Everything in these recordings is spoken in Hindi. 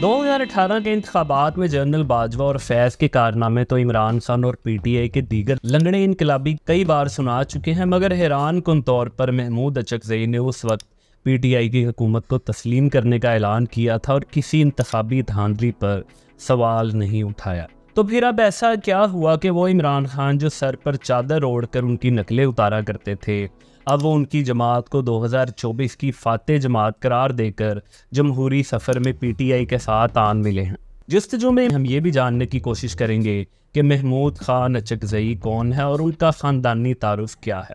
2018 के इंतबात में जनरल बाजवा और फैज़ के कारनामे तो इमरान खान और पीटीआई के दीगर लंगड़े इनकलाबी कई बार सुना चुके हैं, मगर हैरान कन तौर पर महमूद अचकजई ने उस वक्त पीटीआई की हुकूमत को तस्लीम करने का ऐलान किया था और किसी इंतबी धांधली पर सवाल नहीं उठाया। तो फिर अब ऐसा क्या हुआ कि वो इमरान खान जो सर पर चादर ओढ़ कर उनकी नकलें उतारा करते थे? अब वो उनकी जमात को 2024 की फाते जमात करार देकर जमहूरी सफ़र में पीटीआई के साथ आन मिले हैं। जस्तजों में हम ये भी जानने की कोशिश करेंगे कि महमूद खान अचकजई कौन है और उनका ख़ानदानी तारुफ क्या है।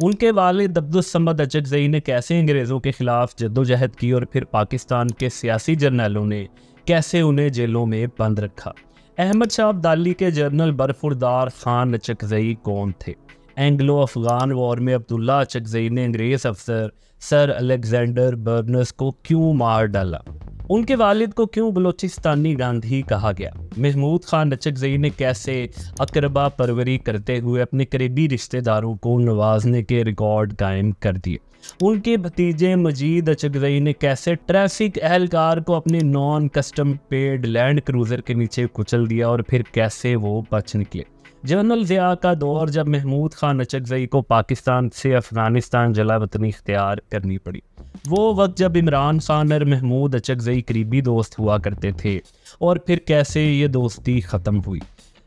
उनके वालिद अब्दुलसमद अचकजई ने कैसे अंग्रेज़ों के ख़िलाफ़ जद्दोजहद की और फिर पाकिस्तान के सियासी जर्नलों ने कैसे उन्हें जेलों में बंद रखा? अहमद शाह अब्दाली के जनरल बरफुरदार खान अचकजई कौन थे? एंग्लो अफगान वॉर में अब्दुल्ला अचकजई ने अंग्रेज़ अफसर सर अलेक्जेंडर बर्नस को क्यों मार डाला? उनके वालिद को क्यों बलोचिस्तानी गांधी कहा गया? महमूद खान नचकजई ने कैसे अकरबा परवरी करते हुए अपने करीबी रिश्तेदारों को नवाजने के रिकॉर्ड कायम कर दिए? उनके भतीजे मजीद अचकजई ने कैसे ट्रैफ़िक एहलकार को अपने non custom paid land cruiser के नीचे कुचल दिया और फिर कैसे वो बच निकले? जनरल ज़िया का दौर जब महमूद खान अचकजई को पाकिस्तान से अफ़गानिस्तान जला वतनी इख्तियार करनी पड़ी। वो वक्त जब इमरान खान और महमूद अचकजई करीबी दोस्त हुआ करते थे और फिर कैसे ये दोस्ती ख़त्म हुई।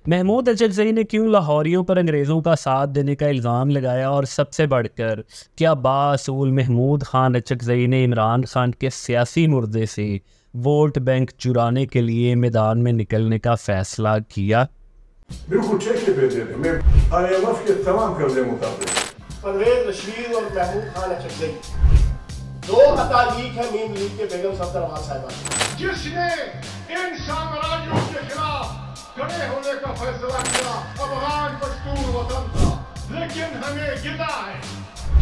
महमूद अचकजई ने क्यों लाहौरियों पर अंग्रेज़ों का साथ देने का इल्ज़ाम लगाया और सबसे बढ़कर क्या बासूल महमूद खान अचकजई ने इमरान खान के सियासी मुर्दे से वोट बैंक चुराने के लिए मैदान में निकलने का फ़ैसला किया? बिल्कुल चेक के भेजे थे मैं आईएमएफ के तमाम कर्जे मुताबिक परवेज रशीद और महमूद खान अचकजई दो है मीम लीग के बेगम सफदरवान साहिबा जिसने इन साम्राज्यों के खिलाफ खड़े होने का फैसला किया अफगान पश्तून वतन था लेकिन हमें गिला है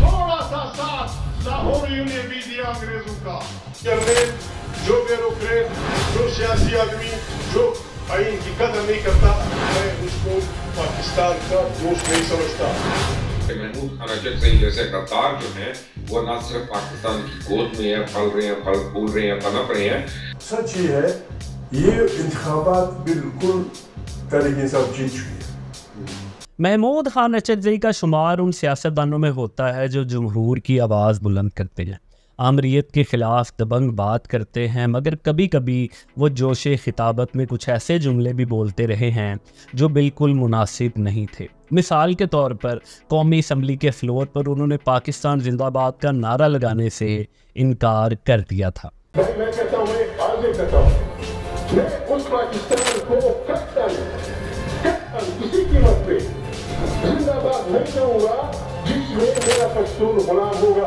थोड़ा सा साथ लाहौरियों ने भी दिया अंग्रेज़ों का करने जो बेरोकरे जो सियासी आदमी जो आइन की कदर नहीं करता मैं उसको पाकिस्तान का दोस्त नहीं समझता। महमूद जैसे गद्दार जो हैं वो ना सिर्फ़ पाकिस्तान की गोद में है फल रहे हैं फल फूल रहे हैं पनप रहे हैं। सच ये है ये इंतबात बिल्कुल तरीके से जीत चुकी है। महमूद खान अचकजई का शुमार उन सियासतदानों में होता है जो जमहूर की आवाज़ बुलंद करते हैं। आमरीत के ख़िलाफ़ दबंग बात करते हैं, मगर कभी कभी वो जोश खिताबत में कुछ ऐसे जुमले भी बोलते रहे हैं, जो बिल्कुल मुनासिब नहीं थे। मिसाल के तौर पर, कौमी असम्बली के फ्लोर पर उन्होंने पाकिस्तान जिंदाबाद का नारा लगाने से इनकार कर दिया था। मैं कहता हूँ कहता उस पाकिस्तान को किसी कीमत पे जिंदाबाद नहीं जिसमें मेरा होगा।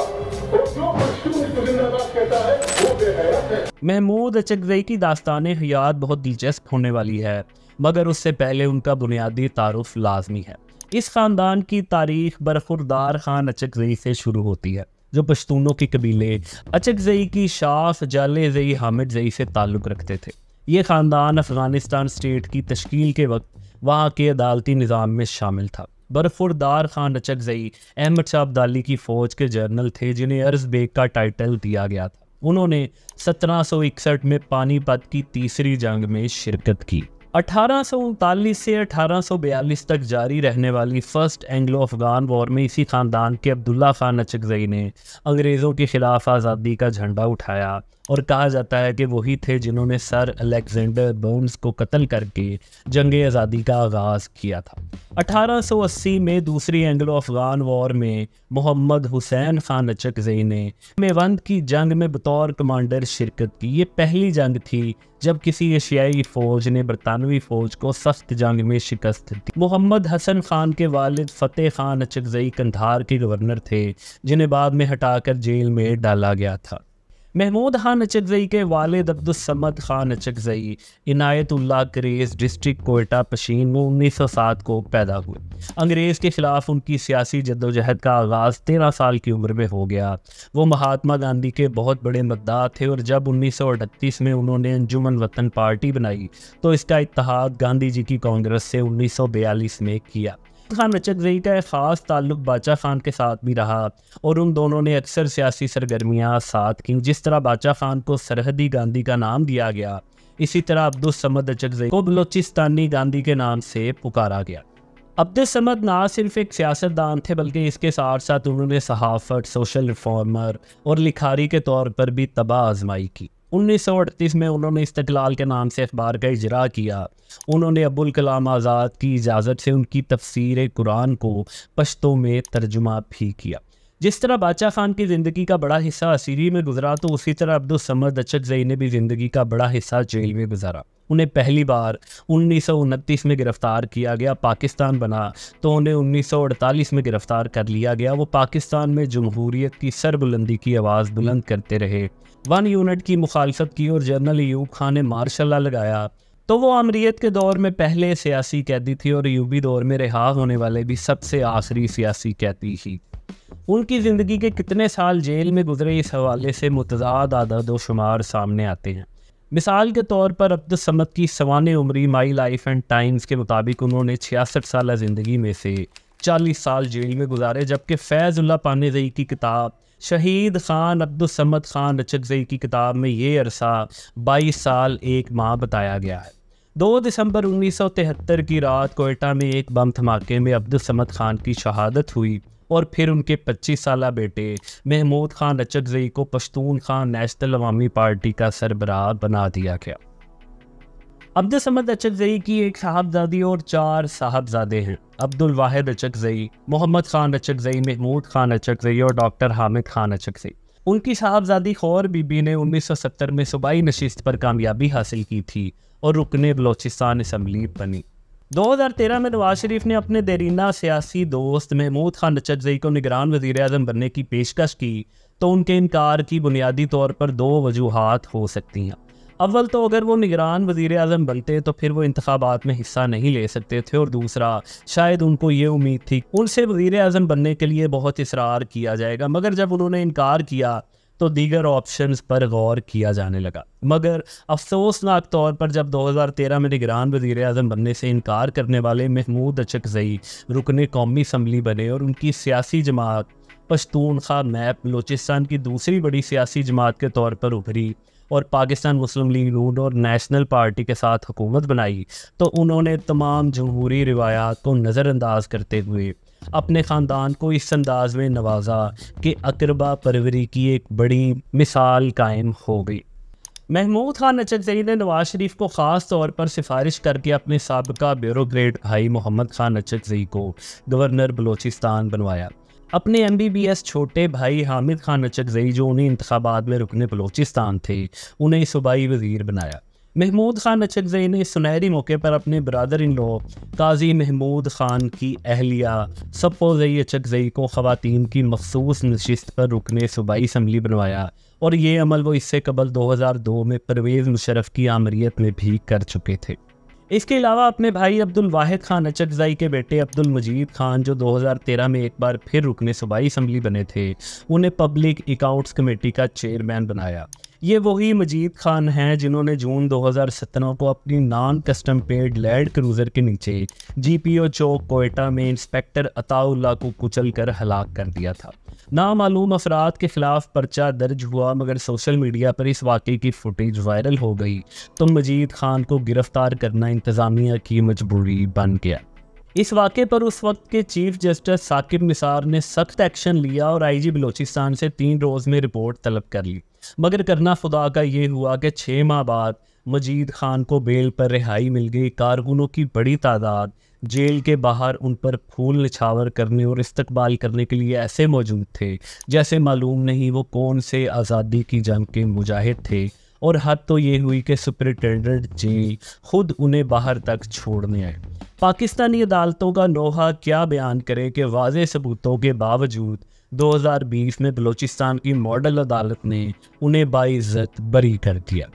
महमूद अचकजई की दास्तान हयात बहुत दिलचस्प होने वाली है, मगर उससे पहले उनका बुनियादी तारुफ लाजमी है। इस ख़ानदान की तारीख बरखुरदार खान अचकजई से शुरू होती है, जो पश्तूनों के कबीले अचकजई की शाख जाले जई हामिद जई से ताल्लुक़ रखते थे। ये ख़ानदान अफ़गानिस्तान स्टेट की तश्कील के वक्त वहाँ के अदालती निज़ाम में शामिल था। बरफुरदार खान अचकजई अहमद शाह अब्दाली की फ़ौज के जर्नल थे, जिन्हें अर्ज़ बेग का टाइटल दिया गया था। उन्होंने सत्रह सौ इकसठ में पानीपत की तीसरी जंग में शिरकत की। अठारह सौ उनतालीस से 1842 तक जारी रहने वाली फ़र्स्ट एंग्लो अफगान वॉर में इसी ख़ानदान के अब्दुल्ला खान अचकजई ने अंग्रेज़ों के ख़िलाफ़ आज़ादी का झंडा उठाया। और कहा जाता है कि वही थे जिन्होंने सर अलेक्जेंडर बर्न्स को कत्ल करके जंग आज़ादी का आगाज़ किया था। 1880 में दूसरी एंग्लो अफगान वॉर में मोहम्मद हुसैन खान अचकजई ने मेवंद की जंग में बतौर कमांडर शिरकत की। ये पहली जंग थी जब किसी एशियाई फ़ौज ने बरतानवी फ़ौज को सख्त जंग में शिकस्त दी। मोहम्मद हसन खान के वालिद फ़तेह खान अचकजई कंधार के गवर्नर थे, जिन्हें बाद में हटाकर जेल में डाला गया था। महमूद खान अचकजई के वालिद अब्दुलसमद खान अचकजई इनायतुल्ला करेज डिस्ट्रिक्ट कोयटा पशीन में उन्नीस सौ सात को पैदा हुए। अंग्रेज़ के ख़िलाफ़ उनकी सियासी जद्दोजहद का आगाज़ तेरह साल की उम्र में हो गया। वो महात्मा गांधी के बहुत बड़े मकदार थे और जब उन्नीस सौ अड़तीस में उन्होंने अंजुमन वतन पार्टी बनाई तो इसका इतिहाद गांधी जी की कांग्रेस से उन्नीस सौ बयालीस में किया। खान नचकजई का ख़ास ताल्लुक बादशाह खान के साथ भी रहा और उन दोनों ने अक्सर सियासी सरगर्मियाँ साथ की, जिस तरह बादशाह खान को सरहदी गांधी का नाम दिया गया, इसी तरह अब्दुल समद अचकजई को बलोचिस्तानी गांधी के नाम से पुकारा गया। अब्दुल समद ना सिर्फ़ एक सियासतदान थे, बल्कि इसके साथ साथ उन्होंने सहाफ़त सोशल रिफॉर्मर और लिखारी के तौर पर भी तबाह आजमाई की। उन्नीस सौ अड़तीस में उन्होंने इस्तलाल के नाम से अखबार का इजरा किया। उन्होंने अबुल कलाम आज़ाद की इजाज़त से उनकी तफसीर कुरान को पश्तों में तर्जुमा भी किया। जिस तरह बादशाह खान की ज़िंदगी का बड़ा हिस्सा असीरी में गुजरा तो उसी तरह अब्दुलसमद अचद जई ने भी ज़िंदगी का बड़ा हिस्सा जेल में गुजारा। उन्हें पहली बार उन्नीस सौ उनतीस में गिरफ़्तार किया गया, पाकिस्तान बना तो उन्हें उन्नीस सौ अड़तालीस में गिरफ़्तार कर लिया गया। वो पाकिस्तान में जमहूरीत की सरबुलंदी की आवाज़ बुलंद करते रहे। वन यूनिट की मुखालफत की और जनरल यूब खान ने मार्शल लगाया। तो वो अमरीत के दौर में पहले सियासी कैदी थी और यूबी दौर में रिहा होने वाले भी सबसे आखिरी सियासी कैदी थी उनकी ज़िंदगी के कितने साल जेल में गुजरे, इस हवाले से मुतजाद आदद शुमार सामने आते हैं। मिसाल के तौर पर अब्दुल समद की सवान उम्री माई लाइफ एंड टाइम्स के मुताबिक उन्होंने छियासठ साल ज़िंदगी में से चालीस साल जेल में गुजारे, जबकि फैज़ुल्ला पानजई की किताब, शहीद खान अब्दुल समद खान रचकजई की किताब में ये अरसा बाईस साल एक माह बताया गया है। दो दिसंबर उन्नीस सौ तिहत्तर की रात कोयटा में एक बम धमाके में अब्दुल समद खान की शहादत हुई। और फिर उनके 25 साल बेटे महमूद खान अचकजई को पश्तून खान नेशनल अवामी पार्टी का सरबराह बना दिया गया। अब्दुल समद अचकजई की एक साहबजादी और चार साहबजादे हैं। अब्दुल वाहिद अचकजई मोहम्मद खान अचकजई महमूद खान अचकजई और डॉक्टर हामिद खान अचकजई उनकी साहबजादी खौर बीबी ने 1970 में सूबाई नशिस्त पर कामयाबी हासिल की थी और रुकने बलोचिस्तान असम्बली बनी। 2013 में नवाज़ शरीफ ने अपने देरीना सियासी दोस्त महमूद खान नचकजई को निगरान वजी अजम बनने की पेशकश की तो उनके इनकार की बुनियादी तौर पर दो वजूहत हो सकती हैं। अव्वल तो अगर वो निगरान वज़ी अजम बनते तो फिर वो इंतबात में हिस्सा नहीं ले सकते थे, और दूसरा, शायद उनको ये उम्मीद थी, उनसे वज़ी अजम बनने के लिए बहुत इसरार किया जाएगा, मगर जब उन्होंने इनकार किया तो दीगर ऑप्शंस पर गौर किया जाने लगा। मगर अफसोसनाक तौर पर जब 2013 में निगरान वजी अजम बनने से इनकार करने वाले महमूद अचकजई रुकन कौमी असम्बली बने और उनकी सियासी जमात पश्तून खा मैप बलोचिस्तान की दूसरी बड़ी सियासी जमात के तौर पर उभरी और पाकिस्तान मुस्लिम लीग नून और नेशनल पार्टी के साथ हुकूमत बनाई तो उन्होंने तमाम जमहूरी रिवायात को नज़रअंदाज करते हुए अपने ख़ानदान को इस अंदाज में नवाजा कि अकरबा परवरी की एक बड़ी मिसाल कायम हो गई। महमूद खान नचकजई ने नवाज़ शरीफ को ख़ास तौर पर सिफारिश करके अपने सबका ब्यूरोक्रेट भाई मोहम्मद खान नचकजई को गवर्नर बलोचिस्तान बनवाया। अपने एम बी बी एस छोटे भाई हामिद खान नचकजई जो उन्हें इंतबात में रुकने बलोचिस्तान थे, उन्हें सूबाई वज़ीर बनाया। महमूद खान अचकजई ने सुनहरी मौके पर अपने brother in law Qazi Mahmood Khan की अहलिया सपोजई अचकजई को ख़वातीन की मखसूस नशस्त पर रुकने सूबाई इसम्बली बनवाया। और ये अमल वो इससे कबल 2002 में परवेज़ मुशरफ की आमरीत में भी कर चुके थे। इसके अलावा अपने भाई अब्दुल वाहिद खान अचकजई के बेटे अब्दुल मजीद खान जो 2013 में एक बार फिर रुकने सूबाई इसम्बली बने थे, उन्हें पब्लिक अकाउंट्स कमेटी का चेयरमैन बनाया। ये वही मजीद खान हैं जिन्होंने जून 2017 को अपनी non custom paid land cruiser के नीचे जीपीओ चौक, कोयटा में इंस्पेक्टर अताउल्ला को कुचल कर हलाक कर दिया था। नामालूम अफराद के खिलाफ पर्चा दर्ज हुआ, मगर सोशल मीडिया पर इस वाक़े की फुटेज वायरल हो गई तो मजीद खान को गिरफ़्तार करना इंतज़ामिया की मजबूरी बन गया। इस वाक़े पर उस वक्त के चीफ जस्टिस साकिब निसार ने सख्त एक्शन लिया और आईजी बलोचिस्तान से तीन रोज़ में रिपोर्ट तलब कर ली। मगर करना खुदा का ये हुआ कि छः माह बाद मजीद खान को बेल पर रिहाई मिल गई। कारकुनों की बड़ी तादाद जेल के बाहर उन पर फूल निछावर करने और इस्तकबाल करने के लिए ऐसे मौजूद थे, जैसे मालूम नहीं वो कौन से आज़ादी की जंग के मुजाहिद थे। और हद तो ये हुई कि सुपरिटेंडेंट जेल खुद उन्हें बाहर तक छोड़ने आए। पाकिस्तानी अदालतों का नोहा क्या बयान करे कि वाज सबूतों के बावजूद 2020 में बलूचिस्तान की मॉडल अदालत ने उन्हें बाइज्जत बरी कर दिया।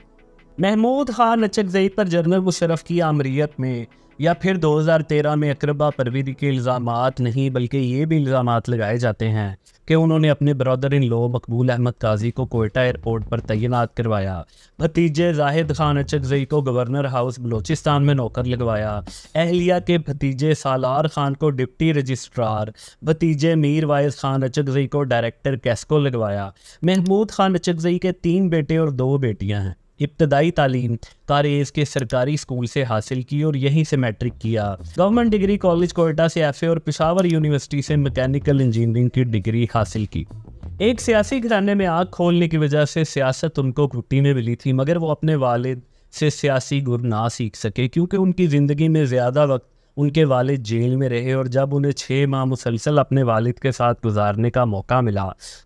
महमूद खान नचकजई पर जनरल मुशरफ की आमरीत में या फिर 2013 में अकरबा परवीरी के इल्ज़ाम नहीं, बल्कि ये भी इल्ज़ाम लगाए जाते हैं कि उन्होंने अपने ब्रदर इन लो मकबूल अहमद काजी को कोयटा एयरपोर्ट पर तैनात करवाया। भतीजे जाहिद खान अचकजई को गवर्नर हाउस बलोचिस्तान में नौकर लगवाया। अहलिया के भतीजे सालार खान को डिप्टी रजिस्ट्रार। भतीजे मीर वायस खान अचकजई को डायरेक्टर कैस्को लगवाया। महमूद खान अचकजई के तीन बेटे और दो बेटियाँ हैं। इब्तदाई तालीम कारेज के सरकारी स्कूल से हासिल की और यहीं से मैट्रिक किया। गवर्नमेंट डिग्री कॉलेज कोयटा से एफ़ और पिशावर यूनिवर्सिटी से मैकेनिकल इंजीनियरिंग की डिग्री हासिल की। एक सियासी घराने में आग खोलने की वजह से सियासत उनको घुट्टी में मिली थी, मगर वो अपने वालिद से सियासी गुर ना सीख सके, क्योंकि उनकी ज़िंदगी में ज़्यादा वक्त उनके वालिद जेल में रहे और जब उन्हें छः माह मुसलसल अपने वालिद के साथ गुजारने का मौका मिला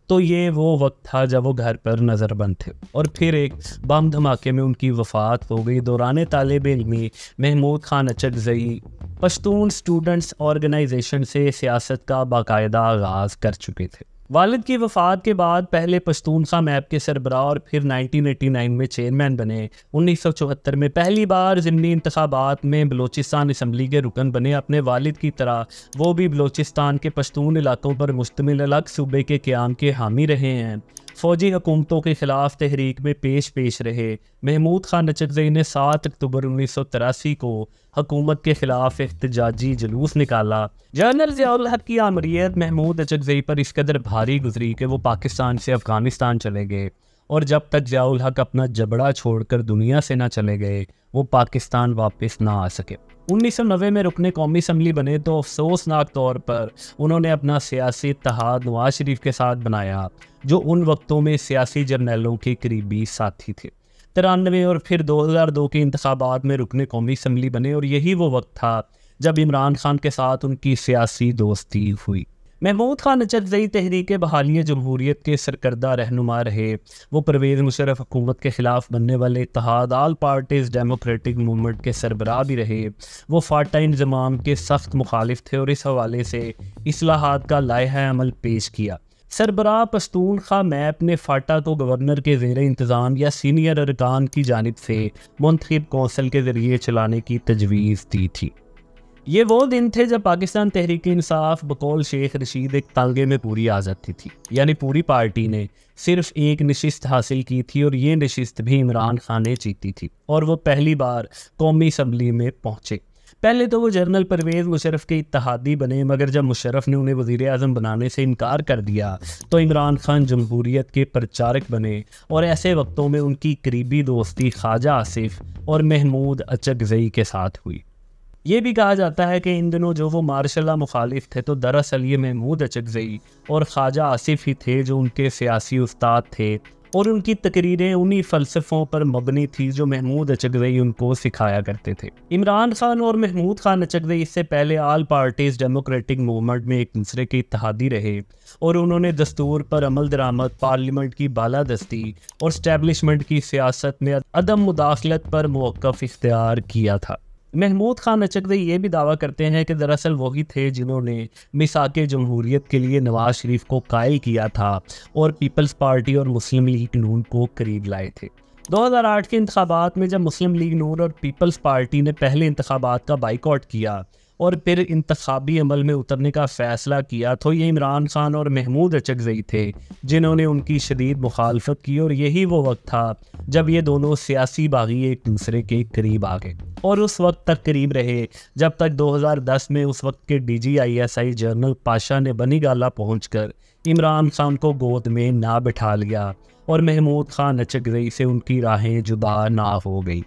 तो ये वो वक्त था जब वो घर पर नज़रबंद थे। और फिर एक बम धमाके में उनकी वफात हो गई। दौरान तालब इलमी महमूद खान अचकजई पश्तून स्टूडेंट्स ऑर्गेनाइजेशन से सियासत का बाकायदा आगाज़ कर चुके थे। वालिद की वफ़ात के बाद पहले पश्तून खां मैप के सरबरा और फिर 1989 में चेयरमैन बने। 1974 में पहली बार ज़मनी इंतबात में बलोचिस्तान इसम्बली के रुकन बने अपने वालिद की तरह। वो भी बलोचिस्तान के पश्तून इलाकों पर मुश्तमिल अलग सूबे के क़्याम के हामी रहे हैं। फ़ौजी हुकूमतों के ख़िलाफ़ तहरीक में पेश पेश रहे। महमूद खान नचकजई ने सात अक्टूबर उन्नीस सौ तिरासी को हुकूमत के ख़िलाफ़ एहतजाजी जुलूस निकाला। जनरल ज़ियाउल हक की आमरीत महमूद अचकजई पर इस कदर भारी गुजरी कि वो पाकिस्तान से अफ़गानिस्तान चले गए और जब तक ज़ियाउल हक अपना जबड़ा छोड़कर दुनिया से ना चले गए, वो पाकिस्तान वापस ना आ सके। 1990 में रुकने कौमी असम्बली बने तो अफसोसनाक तौर पर उन्होंने अपना सियासी इतिहाद नवाज़ शरीफ के साथ बनाया, जो उन वक्तों में सियासी जर्नलों के करीबी साथी थे। तिरानवे और फिर 2002 के इंतबात में रुकने कौमी असम्बली बने और यही वो वक्त था जब इमरान खान के साथ उनकी सियासी दोस्ती हुई। महमूद खान अचकजई तहरीक बहाली जमहूरीत के सरकर्दा रहनुमा रहे। वो परवेज़ मुशरफ हुकूमत के ख़िलाफ़ बनने वाले इतिहाद आल पार्टीज़ डेमोक्रेटिक मूवमेंट के सरबराह भी रहे। वो फ़ाटा इंजमाम के सख्त मुखालिफ थे और इस हवाले से असलाहत का लाहा अमल पेश किया। सरबराह पश्तून खा मैप ने फाटा को गवर्नर के जेर इंतज़ाम या सीनियर अरकान की जानब से मुंतब कौंसल के ज़रिए चलाने की तजवीज़ दी थी। ये वो दिन थे जब पाकिस्तान तहरीक इंसाफ बकौल शेख रशीद एक तांगे में पूरी आ जाती थी। यानी पूरी पार्टी ने सिर्फ़ एक नशस्त हासिल की थी और ये नशस्त भी इमरान खान ने जीती थी और वो पहली बार कौमी असम्बली में पहुँचे। पहले तो वो जनरल परवेज़ मुशरफ के इतिहादी बने, मगर जब मुशरफ ने उन्हें वज़ी अजम बनाने से इनकार कर दिया तो इमरान खान जमहूरीत के प्रचारक बने और ऐसे वक्तों में उनकी करीबी दोस्ती ख्वाजा आसिफ और महमूद अचकजई के साथ हुई। ये भी कहा जाता है कि इन दिनों जो वो मार्शल मुखालिफ थे तो दरअसल ये महमूद अचकजई और ख्वाजा आसिफ ही थे जो उनके सियासी उस्ताद थे। और उनकी तकरीरें उन्हीं फ़लसफ़ों पर मबनी थी जो महमूद अचकजई उनको सिखाया करते थे। इमरान खान और महमूद खान अचकजई इससे पहले आल पार्टीज़ डेमोक्रेटिक मूवमेंट में एक दूसरे के इतिहादी रहे और उन्होंने दस्तूर पर अमल दरामद पार्लियामेंट की बालादस्ती और स्टैब्लिशमेंट की सियासत में अदम मुदाखलत पर मौक़ इख्तियार किया था। महमूद खान अचकदे ये भी दावा करते हैं कि दरअसल वही थे जिन्होंने मिसाक जमहूरीत के लिए नवाज़ शरीफ को कायल किया था और पीपल्स पार्टी और मुस्लिम लीग नून को करीब लाए थे। 2008 के इंतबात में जब मुस्लिम लीग नून और पीपल्स पार्टी ने पहले इंतबात का बाइकआउट किया और फिर इंतबी अमल में उतरने का फ़ैसला किया तो ये इमरान खान और महमूद अचकजई थे, जिन्होंने उनकी शदीद मुखालफत की और यही वो वक्त था जब ये दोनों सियासी बागी एक दूसरे के करीब आ गए। और उस वक्त तक करीब रहे। जब तक 2010 में उस वक्त के D G I S I general Pasha ने बनी गाला पहुँच कर इमरान खान को गोद में ना बिठा लिया और महमूद खान अचकजई से उनकी राहें जुदा ना हो गई।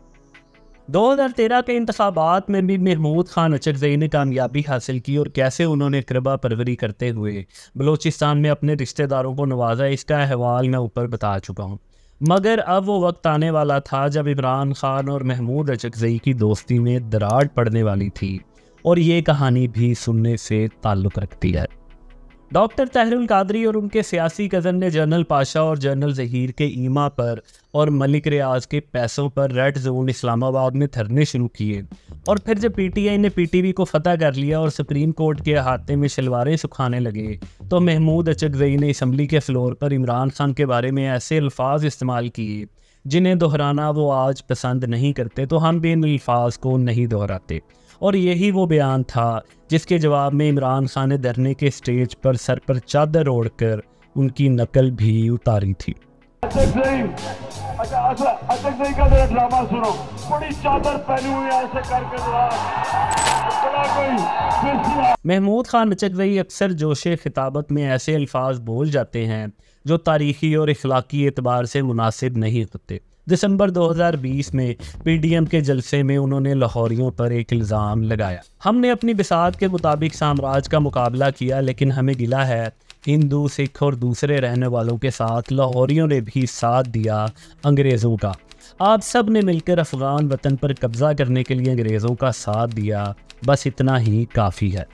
2013 के इंतबात में भी महमूद खान अचकजई ने कामयाबी हासिल की और कैसे उन्होंने कृबा परवरी करते हुए बलूचिस्तान में अपने रिश्तेदारों को नवाजा, इसका अहवाल मैं ऊपर बता चुका हूँ। मगर अब वो वक्त आने वाला था जब इमरान खान और महमूद अचकजई की दोस्ती में दरार पड़ने वाली थी और ये कहानी भी सुनने से ताल्लुक़ रखती है। डॉक्टर तहरुल कादरी और उनके सियासी कज़न ने जनरल पाशा और जनरल जहीर के ईमा पर और मलिक रियाज के पैसों पर रेड जोन इस्लामाबाद में धरने शुरू किए। और फिर जब पीटीआई ने पीटीवी को फतह कर लिया और सुप्रीम कोर्ट के अहाते में शलवारें सुखाने लगे तो महमूद अचकजई ने इसम्बली के फ्लोर पर इमरान खान के बारे में ऐसे अल्फाज इस्तेमाल किए, जिन्हें दोहराना वो आज पसंद नहीं करते तो हम भी इन अल्फाज को नहीं दोहराते। और यही वो बयान था जिसके जवाब में इमरान खान ने धरने के स्टेज पर सर पर चादर ओढ़कर उनकी नकल भी उतारी थी। महमूद खान नचकजई अक्सर जोश खिताबत में ऐसे अल्फाज बोल जाते हैं जो तारीखी और इखलाकी एतबार से मुनासिब नहीं होते। दिसंबर 2020 में पीडीएम के जलसे में उन्होंने लाहौरियों पर एक इल्ज़ाम लगाया। हमने अपनी बिसात के मुताबिक साम्राज्य का मुकाबला किया, लेकिन हमें गिला है, हिंदू, सिख और दूसरे रहने वालों के साथ लाहौरियों ने भी साथ दिया अंग्रेज़ों का। आप सबने मिलकर अफ़गान वतन पर कब्ज़ा करने के लिए अंग्रेज़ों का साथ दिया, बस इतना ही काफ़ी है।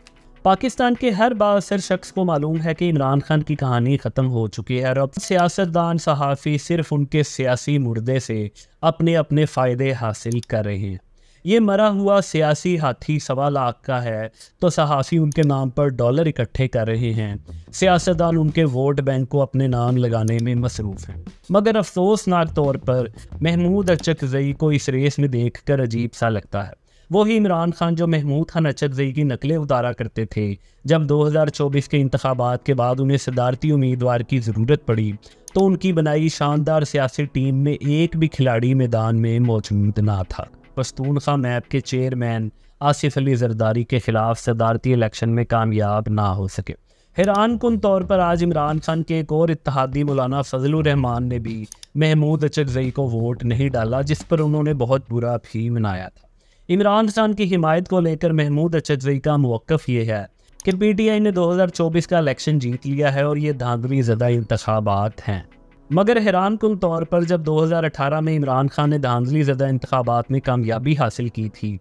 पाकिस्तान के हर बासर शख्स को मालूम है कि इमरान खान की कहानी ख़त्म हो चुकी है और अब सियासतदान सहाफ़ी सिर्फ़ उनके सियासी मुर्दे से अपने अपने फ़ायदे हासिल कर रहे हैं। ये मरा हुआ सियासी हाथी सवा लाख का है तो सहाफ़ी उनके नाम पर डॉलर इकट्ठे कर रहे हैं। सियासतदान उनके वोट बैंक को अपने नाम लगाने में मसरूफ़ हैं। मगर अफसोसनाक तौर पर महमूद अचकजई को इस रेस में देख कर अजीब सा लगता है। वही इमरान खान जो महमूद खान अचकजई की नकलें उतारा करते थे, जब 2024 के इंतबात के बाद उन्हें सदारती उम्मीदवार की ज़रूरत पड़ी तो उनकी बनाई शानदार सियासी टीम में एक भी खिलाड़ी मैदान में मौजूद ना था। पश्तूनखा मैप के चेयरमैन आसिफ अली जरदारी के खिलाफ सदारती इलेक्शन में कामयाब ना हो सके। हैरान कन तौर पर आज इमरान खान के एक और इतिहादी मौलाना फजल रहमान ने भी महमूद अचकजई को वोट नहीं डाला, जिस पर उन्होंने बहुत बुरा भी मनाया था। इमरान खान की हिमायत को लेकर महमूद अचजई का मौक़ ये है कि पी टी आई ने 2024 का इलेक्शन जीत लिया है और ये धांधली ज़दा इंतबात हैं। मगर हैरान कन तौर पर जब 2018 में इमरान खान ने धांधली ज़दा इंतबात में कामयाबी हासिल की थी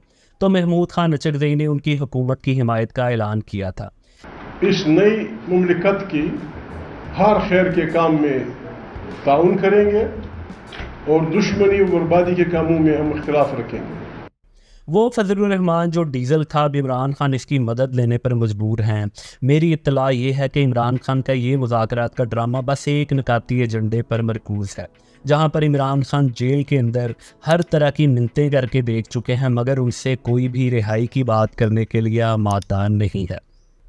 तो महमूद खान अचकजई ने उनकी हुकूमत की हिमायत का ऐलान किया था। इस नई ममलिकत की हर खैर के काम में ताउन करेंगे और दुश्मनी और बर्बादी के कामों में हम इख्तलाफ रखेंगे। वो फजलरहमान जो डीज़ल था अब इमरान खान इसकी मदद लेने पर मजबूर हैं। मेरी इतला ये है कि इमरान खान का ये मुजाकर का ड्रामा बस एक नकाती एजेंडे पर मरकूज़ है, जहाँ पर इमरान खान जेल के अंदर हर तरह की मिनतें करके देख चुके हैं, मगर उनसे कोई भी रिहाई की बात करने के लिए आमादान नहीं है।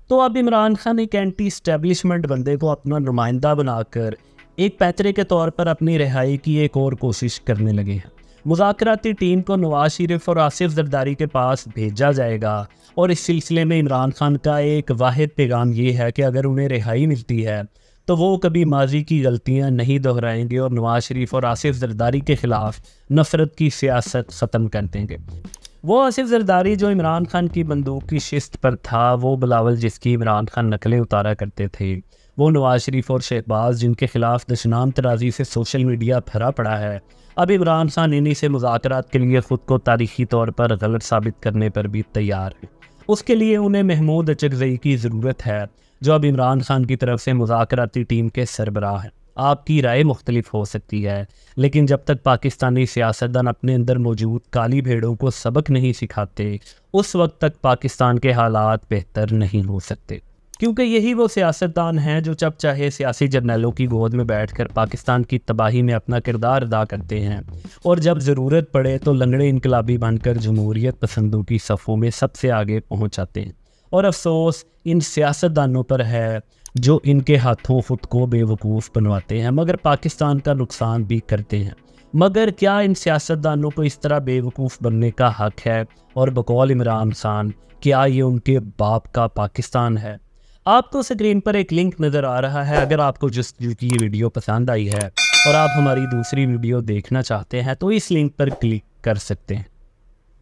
तो अब इमरान खान एक एंटी इस्टेब्लिशमेंट बंदे को अपना नुमाइंदा बनाकर एक पैतरे के तौर पर अपनी रिहाई की एक और कोशिश करने लगे हैं। मुजाकराती टीम को नवाज़ शरीफ और आसिफ जरदारी के पास भेजा जाएगा। और इस सिलसिले में इमरान खान का एक वाद पैगाम ये है कि अगर उन्हें रिहाई मिलती है तो वो कभी माजी की गलतियाँ नहीं दोहराएँगे और नवाज़ शरीफ और आसिफ जरदारी के ख़िलाफ़ नफ़रत की सियासत ख़त्म कर देंगे। वो आसिफ जरदारी जो इमरान खान की बंदूक की शिस्त पर था, वो बिलावल जिसकी इमरान खान नकलें उतारा करते थे। वो नवाज़ शरीफ और शहबाज, जिनके खिलाफ दशनाम तराजी से सोशल मीडिया भरा पड़ा है। अब इमरान खान इन्हीं से मुजाकर के लिए ख़ुद को तारीखी तौर पर गलत साबित करने पर भी तैयार। है उसके लिए उन्हें महमूद अचकजई की ज़रूरत है, जो अब इमरान खान की तरफ़ से मुजाकराती टीम के सरबराह हैं। आपकी राय मुख्तलिफ़ हो सकती है, लेकिन जब तक पाकिस्तानी सियासतदान अपने अंदर मौजूद काली भेड़ों को सबक नहीं सिखाते, उस वक्त तक पाकिस्तान के हालात बेहतर नहीं हो सकते। क्योंकि यही वो सियासतदान हैं जो जब चाहे सियासी जर्नलों की गोद में बैठकर पाकिस्तान की तबाही में अपना किरदार अदा करते हैं। और जब ज़रूरत पड़े तो लंगड़े इनकलाबी बनकर जमहूरीत पसंदों की सफ़ों में सबसे आगे पहुँच जाते हैं। और अफसोस इन सियासतदानों पर है जो इनके हाथों खुद को बेवकूफ़ बनवाते हैं, मगर पाकिस्तान का नुकसान भी करते हैं। मगर क्या इन सियासतदानों को इस तरह बेवकूफ़ बनने का हक है? और बकौल इमरान खान, क्या ये उनके बाप का पाकिस्तान है? आपको स्क्रीन पर एक लिंक नज़र आ रहा है, अगर आपको जिस की वीडियो पसंद आई है और आप हमारी दूसरी वीडियो देखना चाहते हैं तो इस लिंक पर क्लिक कर सकते हैं।